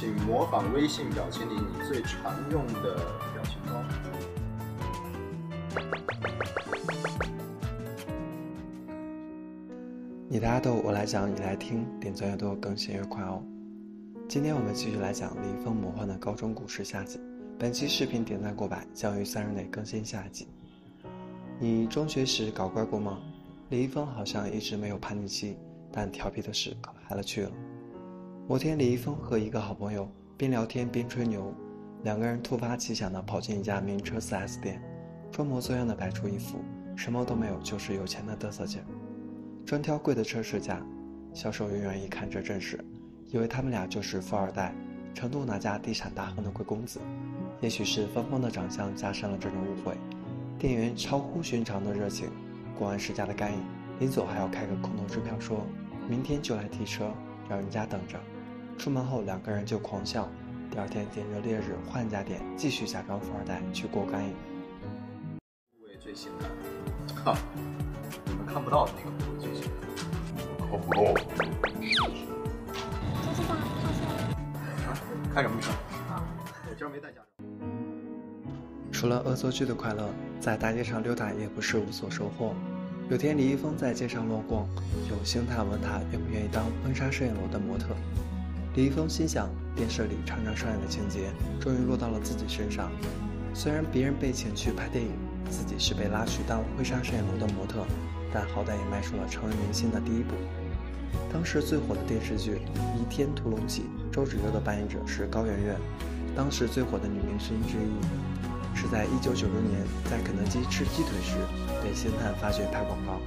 请模仿微信表情里你最常用的表情包。你的阿豆，我来讲，你来听，点赞越多，更新越快哦。今天我们继续来讲李易峰魔幻的高中故事下集。本期视频点赞过百，将于三日内更新下集。你中学时搞怪过吗？李易峰好像一直没有叛逆期，但调皮的事可嗨了去了。某天，李易峰和一个好朋友边聊天边吹牛，两个人突发奇想地跑进一家名车 4S 店，装模作样地摆出一副什么都没有就是有钱的嘚瑟劲，专挑贵的车试驾。销售人员一看这阵势。以为他们俩就是富二代，成都哪家地产大亨的贵公子，也许是峰峰的长相加深了这种误会。店员超乎寻常的热情，过完试驾的干瘾，临走还要开个空头支票，说明天就来提车，让人家等着。出门后两个人就狂笑，第二天顶着烈日换家店，继续假装富二代去过干瘾。部位最性感？哈，你们看不到的那个部位最性感。看不到。开什么车？我今儿没带驾照。除了恶作剧的快乐，在大街上溜达也不是无所收获。有天，李易峰在街上乱逛，有星探问他愿不愿意当婚纱摄影楼的模特。李易峰心想，电视里常常上演的情节，终于落到了自己身上。虽然别人被请去拍电影，自己是被拉去当婚纱摄影楼的模特，但好歹也迈出了成为明星的第一步。当时最火的电视剧《倚天屠龙记》，周芷若的扮演者是高圆圆，当时最火的女明星之一，是在1996年在肯德基吃鸡腿时被星探发掘拍广告。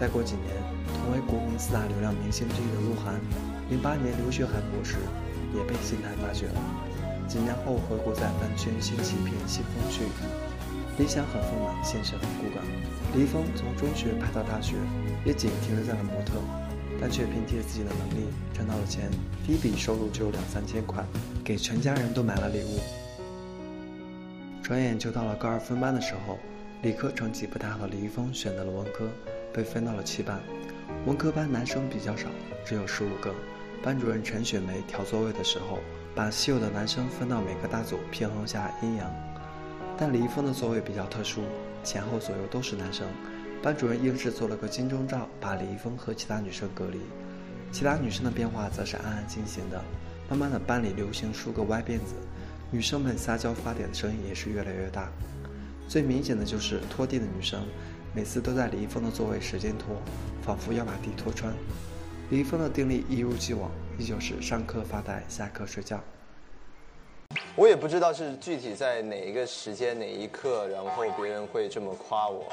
再过几年，同为国民四大流量明星之一的鹿晗，08年留学韩国时也被星探发掘了。几年后回国在饭圈掀起一片新风趣，理想很丰满，现实很骨感。李易峰从中学拍到大学，也仅停留在了模特。但却凭借自己的能力挣到了钱，第一笔收入就有两三千块，给全家人都买了礼物。转眼就到了高二分班的时候，理科成绩不太好的李易峰选择了文科，被分到了七班。文科班男生比较少，只有十五个。班主任陈雪梅调座位的时候，把稀有的男生分到每个大组，平衡下阴阳。但李易峰的座位比较特殊，前后左右都是男生。班主任硬是做了个金钟罩，把李易峰和其他女生隔离。其他女生的变化则是暗暗进行的。慢慢的，班里流行梳个歪辫子，女生们撒娇发嗲的声音也是越来越大。最明显的就是拖地的女生，每次都在李易峰的座位使劲拖，仿佛要把地拖穿。李易峰的定力一如既往，依旧是上课发呆，下课睡觉。我也不知道是具体在哪一个时间哪一刻，然后别人会这么夸我。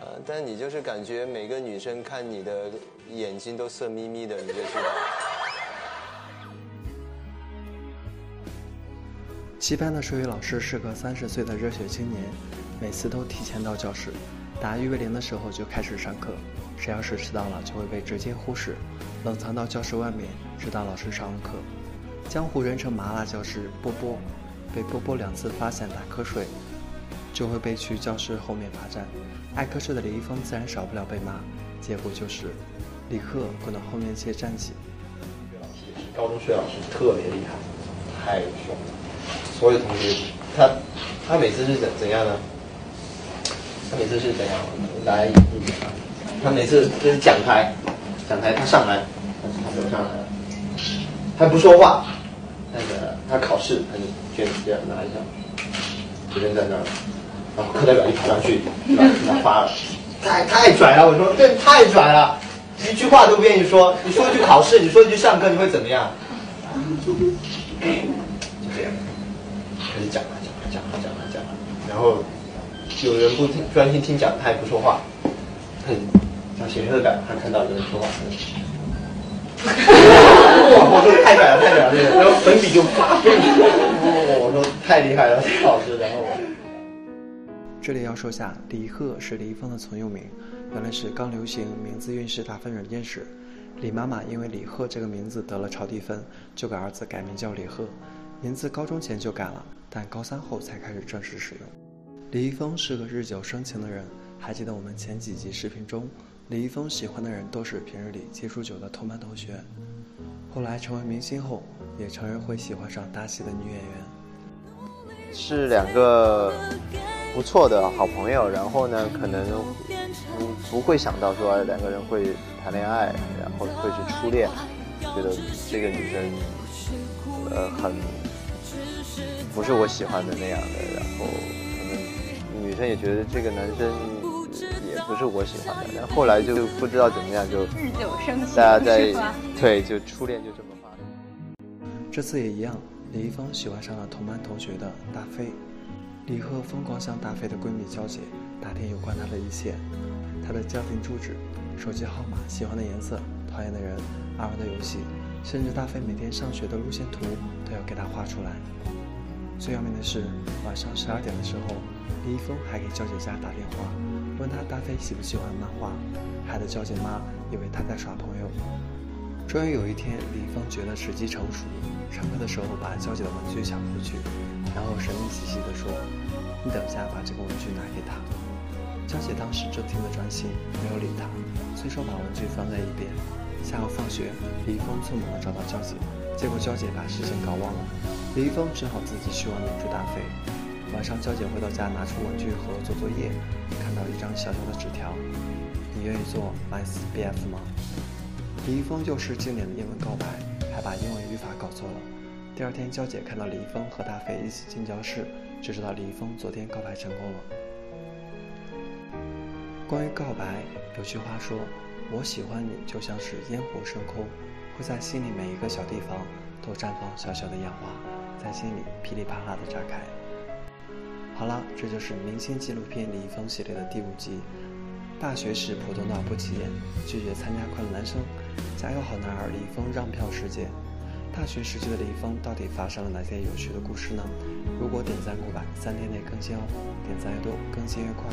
呃，但你就是感觉每个女生看你的眼睛都色眯眯的，你就知道。七班的数学老师是个三十岁的热血青年，每次都提前到教室，打预备铃的时候就开始上课。谁要是迟到了，就会被直接忽视，冷藏到教室外面，直到老师上完课。江湖人称麻辣教师波波，被波波两次发现打瞌睡。就会被去教室后面罚站，爱瞌睡的李易峰自然少不了被骂，结果就是李贺滚到后面去站起。高中数学老师特别厉害，太凶了。所有同学，他他每次是怎怎样呢？他每次是怎样？来，他每次就是讲台，讲台他上来，但是他没有上来了，他不说话。那个他考试，他就卷子这样拿一下，随便在那儿。然后课代表一跑上去，把他发了，太太拽了！我说这太拽了，一句话都不愿意说。你说一句考试，你说一句上课，你会怎么样？就这样，开始讲啊讲啊讲啊讲啊讲啊，然后有人不听专心听讲，他也不说话。很像写课感，他看到有人说话，我说太拽了太拽了，然后粉笔就发飞。我说太厉害了，老师，然后我。这里要说下，李贺是李易峰的曾用名，原来是刚流行名字运势打分软件时，李妈妈因为李贺这个名字得了超低分，就给儿子改名叫李贺，名字高中前就改了，但高三后才开始正式使用。李易峰是个日久生情的人，还记得我们前几集视频中，李易峰喜欢的人都是平日里接触久的同班同学。后来成为明星后，也承认会喜欢上搭戏的女演员。是两个不错的好朋友，然后呢，可能不不会想到说两个人会谈恋爱，然后会是初恋，觉得这个女生呃很不是我喜欢的那样的，然后女生也觉得这个男生也不是我喜欢的，然后后来就不知道怎么样就日久生情，大家在对就初恋就这么发生。这次也一样，李易峰喜欢上了同班同学的大飞。李贺疯狂向大飞的闺蜜娇姐打听有关她的一切，她的家庭住址、手机号码、喜欢的颜色、讨厌的人、爱玩的游戏，甚至大飞每天上学的路线图都要给她画出来。最要命的是，晚上十二点的时候，李易峰还给娇姐家打电话，问她大飞喜不喜欢漫画，害得娇姐妈以为他在耍朋友。终于有一天，李易峰觉得时机成熟，上课的时候把娇姐的文具抢回去，然后神秘兮兮地说：“你等下把这个文具拿给他。”娇姐当时正听得专心，没有理他，随手把文具放在一边。下午放学，李易峰匆忙地找到娇姐，结果娇姐把事情搞忘了，李易峰只好自己去外面追大飞。晚上，娇姐回到家，拿出文具盒做作业，看到一张小小的纸条：“你愿意做 my BF 吗？”李易峰又是经典的英文告白，还把英文语法搞错了。第二天，娇姐看到李易峰和大飞一起进教室，就知道李易峰昨天告白成功了。关于告白，有句话说：“我喜欢你，就像是烟火升空，会在心里每一个小地方都绽放小小的烟花，在心里噼里啪啦的炸开。”好了，这就是明星纪录片李易峰系列的第五集。大学时普通到不起眼，拒绝参加快乐男生，加油好男儿李易峰让票事件。大学时期的李易峰到底发生了哪些有趣的故事呢？如果点赞过百，三天内更新哦！点赞越多，更新越快。